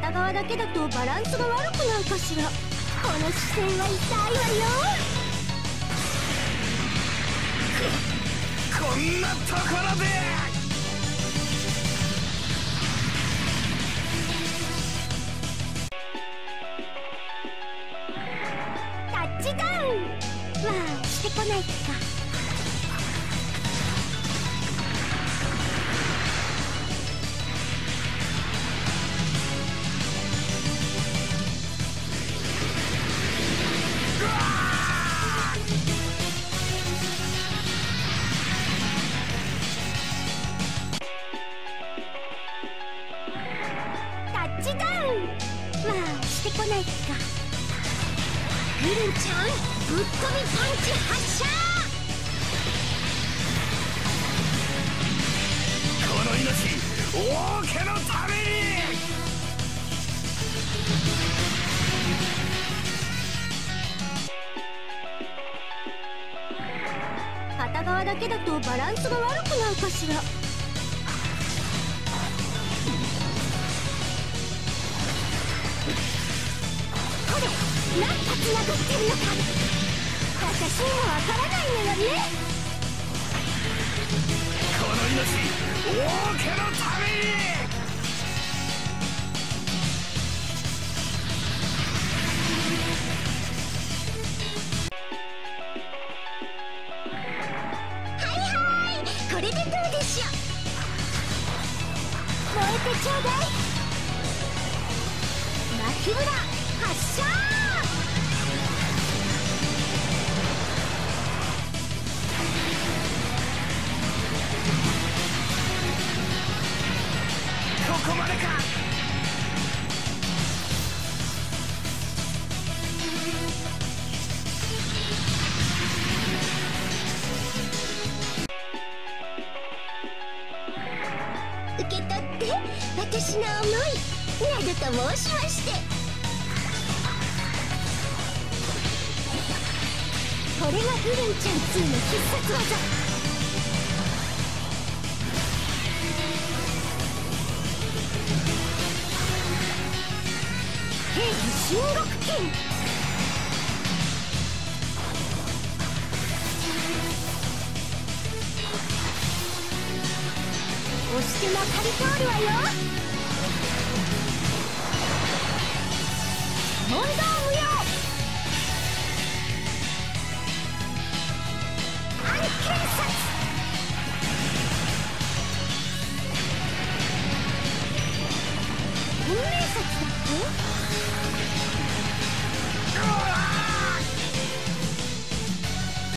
片側だけだとバランスが悪くないかしら。この視線は痛いわよ。こんなところで。タッチダウン。まあしてこないか。ないか。グルンちゃんぶっ飛びパンチ発射！この命王家のために。片側だけだとバランスが悪くないかしら何発殴ってるのか。私にもわからないのよね。この命王家のために。はいはい。これでどうでしょう。燃えてちょうだい。巻き村発射。こまでか受け取って私の思いなどと申しまして。これがグルンちゃん2の必殺技。金国金。押してまかり通るわよ。